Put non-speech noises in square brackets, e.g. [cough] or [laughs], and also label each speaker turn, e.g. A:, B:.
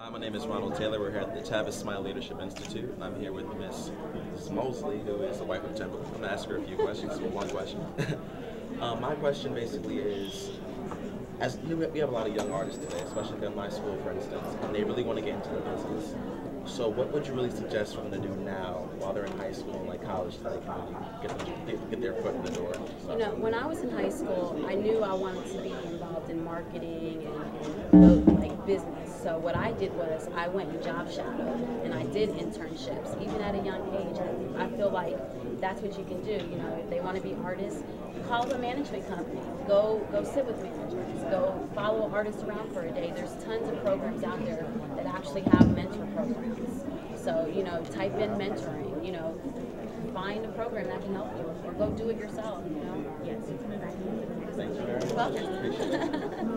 A: Hi, my name is Ronald Taylor. We're here at the Tavis Smiley Leadership Institute. and I'm here with Miss. Mosley, who is the wife of Timberland. I'm to ask her a few questions. One question. um, [laughs] my question basically is, as we have a lot of young artists today, especially at my school, for instance, and they really want to get into the business. So, what would you really suggest for them to do now, while they're in high school and like college, so they get get their foot in the door?
B: You know, when I was in high school, I knew I wanted to be involved in marketing and, and business. So what I did was I went and job shadowed and I did internships, even at a young age. I, I feel like that's what you can do. You know, if they want to be artists, call a management company. Go go sit with managers. Go follow artists around for a day. There's tons of programs out there that actually have mentor programs. So you know, type in mentoring. You know, find a program that can help you, or go do it yourself. You know.
A: Thank you very much.
B: Welcome. [laughs]